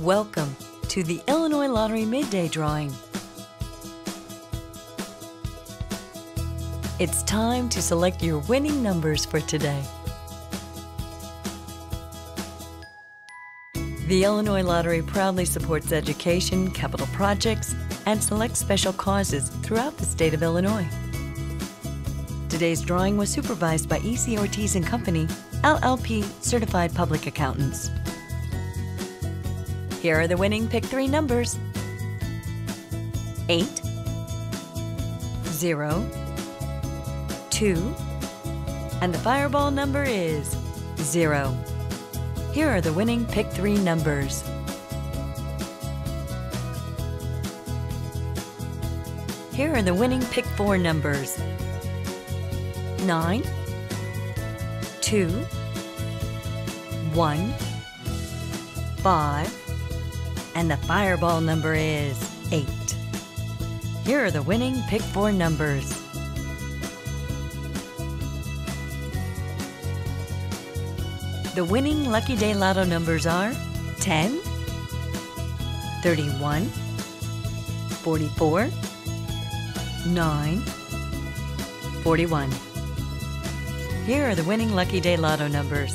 Welcome to the Illinois Lottery Midday Drawing. It's time to select your winning numbers for today. The Illinois Lottery proudly supports education, capital projects, and select special causes throughout the state of Illinois. Today's drawing was supervised by E.C. Ortiz & Company, LLP Certified Public Accountants. Here are the winning pick three numbers. 8, 0, 2, and the fireball number is 0. Here are the winning pick three numbers. Here are the winning pick four numbers. 9, 2, 1, 5, and the fireball number is 8. Here are the winning pick four numbers. The winning Lucky Day Lotto numbers are 10, 31, 44, 9, 41. Here are the winning Lucky Day Lotto numbers.